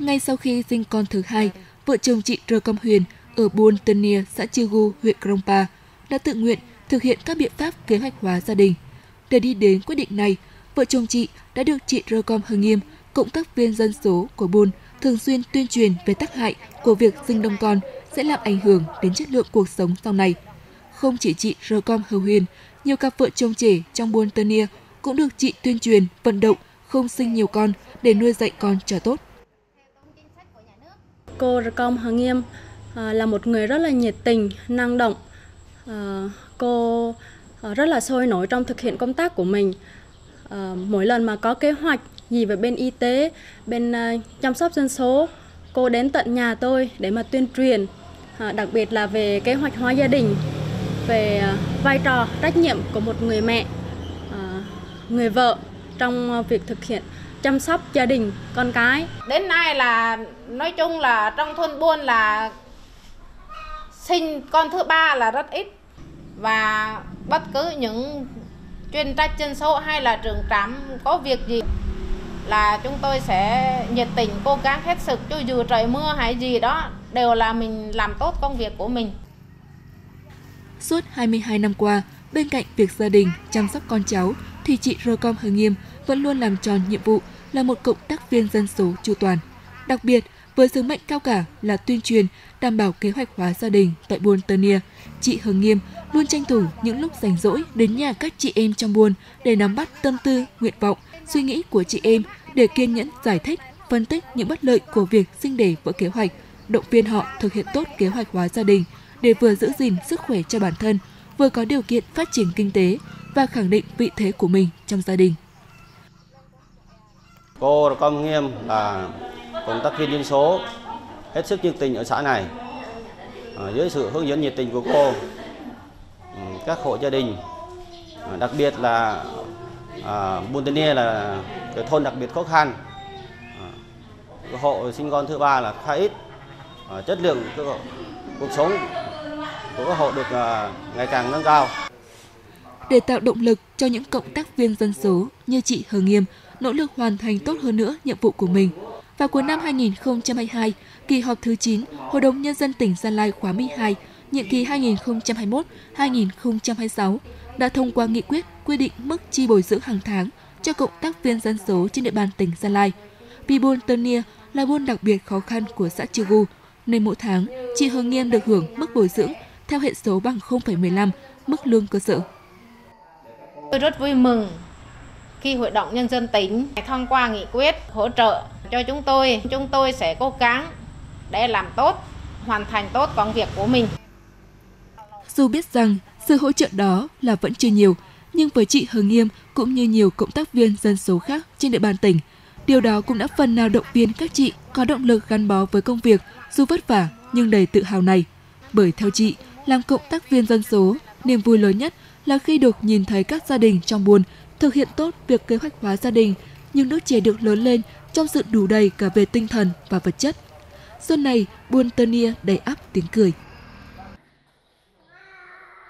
Ngay sau khi sinh con thứ hai, vợ chồng chị Rơ Công Huyền ở buôn Tân Nia, xã Chư Gu, huyện Krongpa đã tự nguyện thực hiện các biện pháp kế hoạch hóa gia đình. Để đi đến quyết định này, vợ chồng chị đã được chị Rơ Com Hưng Nghiêm, cộng tác viên dân số của buôn, thường xuyên tuyên truyền về tác hại của việc sinh đông con sẽ làm ảnh hưởng đến chất lượng cuộc sống sau này. Không chỉ chị Rơ Com Hờ Huyền, nhiều cặp vợ chồng trẻ trong buôn Tân Nia cũng được chị tuyên truyền, vận động không sinh nhiều con để nuôi dạy con cho tốt. Cô Rcom Hà Nghiêm à, là một người rất là nhiệt tình, năng động. À, cô à, rất là sôi nổi trong thực hiện công tác của mình. Mỗi lần mà có kế hoạch gì về bên y tế, bên chăm sóc dân số, cô đến tận nhà tôi để mà tuyên truyền, đặc biệt là về kế hoạch hóa gia đình, về vai trò trách nhiệm của một người mẹ, người vợ trong việc thực hiện chăm sóc gia đình con cái. Đến nay là nói chung là trong thôn buôn là sinh con thứ ba là rất ít và bất cứ những chuyên trách dân số hay là trường trạm có việc gì là chúng tôi sẽ nhiệt tình cố gắng hết sức cho dù trời mưa hay gì đó đều là mình làm tốt công việc của mình. Suốt 22 năm qua, bên cạnh việc gia đình chăm sóc con cháu thì chị Rơ Com Hờ Nghiêm vẫn luôn làm tròn nhiệm vụ là một cộng tác viên dân số chu toàn. Đặc biệt, với sứ mệnh cao cả là tuyên truyền, đảm bảo kế hoạch hóa gia đình tại buôn Tơ Nia, chị Hồng Nghiêm luôn tranh thủ những lúc rảnh rỗi đến nhà các chị em trong buôn để nắm bắt tâm tư, nguyện vọng, suy nghĩ của chị em để kiên nhẫn giải thích, phân tích những bất lợi của việc sinh đẻ vỡ kế hoạch, động viên họ thực hiện tốt kế hoạch hóa gia đình để vừa giữ gìn sức khỏe cho bản thân, vừa có điều kiện phát triển kinh tế và khẳng định vị thế của mình trong gia đình. Cô Công Nghiêm là công tác viên dân số hết sức nhiệt tình ở xã này. À, dưới sự hướng dẫn nhiệt tình của cô, ừ, các hộ gia đình, ờ, đặc biệt là à, Buôn Tân là cái thôn đặc biệt khó khăn. À, hộ sinh con thứ ba là khá ít, à, chất lượng cuộc sống của các hộ được à, ngày càng nâng cao. Để tạo động lực cho những cộng tác viên dân số như chị Hờ Nghiêm nỗ lực hoàn thành tốt hơn nữa nhiệm vụ của mình. Vào cuối năm 2022, kỳ họp thứ 9 Hội đồng Nhân dân tỉnh Gia Lai khóa 12, nhiệm kỳ 2021-2026 đã thông qua nghị quyết quy định mức chi bồi dưỡng hàng tháng cho cộng tác viên dân số trên địa bàn tỉnh Gia Lai. Vì buôn Tân Nia là buôn đặc biệt khó khăn của xã Chư Gu, nên mỗi tháng chị Hương Nghiêm được hưởng mức bồi dưỡng theo hệ số bằng 0,15 mức lương cơ sở. Tôi rất vui mừng khi Hội đồng Nhân dân tỉnh thông qua nghị quyết hỗ trợ cho chúng tôi, chúng tôi sẽ cố gắng để làm tốt, hoàn thành tốt công việc của mình. Dù biết rằng sự hỗ trợ đó là vẫn chưa nhiều, nhưng với chị Hờ Nghiêm cũng như nhiều cộng tác viên dân số khác trên địa bàn tỉnh, điều đó cũng đã phần nào động viên các chị có động lực gắn bó với công việc dù vất vả nhưng đầy tự hào này. Bởi theo chị, làm cộng tác viên dân số, niềm vui lớn nhất là khi được nhìn thấy các gia đình trong buôn thực hiện tốt việc kế hoạch hóa gia đình, nhưng đứa trẻ được lớn lên trong sự đủ đầy cả về tinh thần và vật chất. Xuân này, buôn Tơ Nia đầy ắp tiếng cười.